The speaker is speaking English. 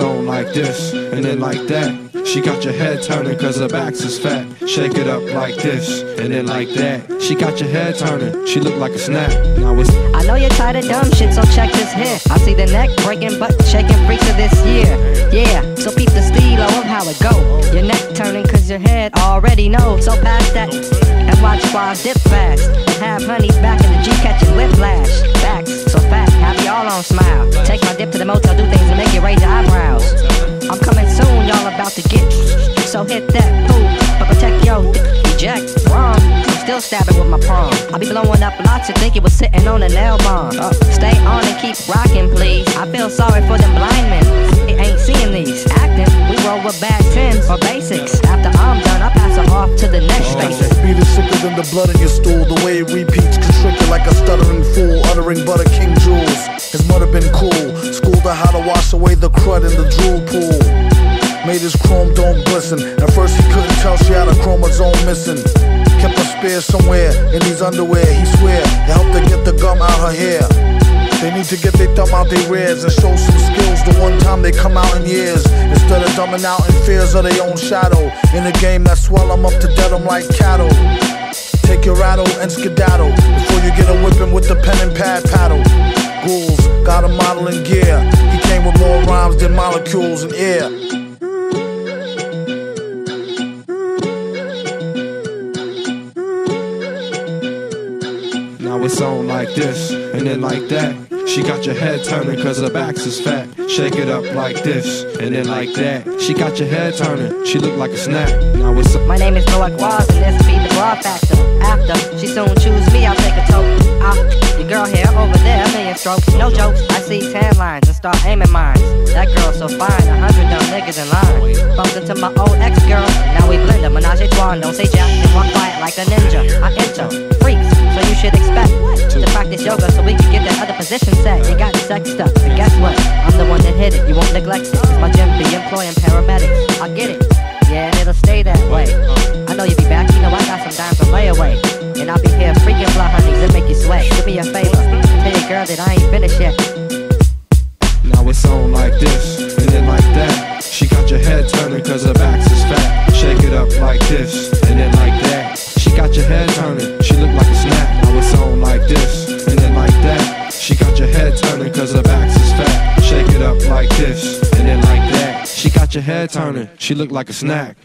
on like this, and then like that. She got your head turning cause her back's is fat. Shake it up like this, and then like that. She got your head turning, she look like a snack. Now it's I know you're tired of dumb shit, so check this here. I see the neck breaking, butt shaking freaks of this year. Yeah, so peep the stilo of how it go. Your neck turning cause your head already knows. So pass that and watch squads dip fast. And have honeys back in the G catching whiplash. Still stabbing with my palm. I'll be blowing up lots and think it was sitting on a nail bomb. Uh, stay on and keep rocking, please. I feel sorry for them blind men. It ain't seeing these. Acting, we roll with bad tens or basics. After I'm done, I pass it off to the next station. Beat is sicker than the blood in your stool. The way it repeats, constricted like a stuttering fool, uttering butter king jewels. His mother been cool, schooled her how to wash away the crud in the drool pool. Made his chrome dome glisten. At first he couldn't tell she had a chromosome missing. Kept her spear somewhere in these underwear. He swear it helped her get the gum out her hair. They need to get their thumb out their rears and show some skills the one time they come out in years. Instead of dumbing out in fears of their own shadow. In a game that swell them up to dead them like cattle. Take your rattle and skedaddle before you get a whipping with the pen and pad paddle. Ghouls got a model in gear. He came with more rhymes than molecules in air. It's on like this, and then like that. She got your head turning cause her back's is fat. Shake it up like this, and then like that. She got your head turning, she look like a snack. Now it's My name is Lord Quas, and this be the broad factor. After she soon choose me, I'll take a toke. Ah, your girl here, over there, a million strokes. No jokes, I see tan lines and start aiming mines. That girl so fine, a hundred dumb niggas in line. Bumped into my old ex girl, now we blend a menage a trois. Don't say jack, and walk quiet like a ninja. I enter freaks, so you should expect to practice yoga so we can get that other position set. You got sex stuff, but guess what? I'm the one that hit it, you won't neglect it. It's my gym be employing paramedics. I get it, yeah, and it'll stay that way. I know you'll be back, you know I got some dimes to lay away. And I'll be here freaking fly honeys that make you sweat. Do me a favor, tell your girl that I ain't finished yet. Now it's on like this, and then like that. She got your head turning cause her back's like this, and then like that. She got your head turning, she looked like a snack.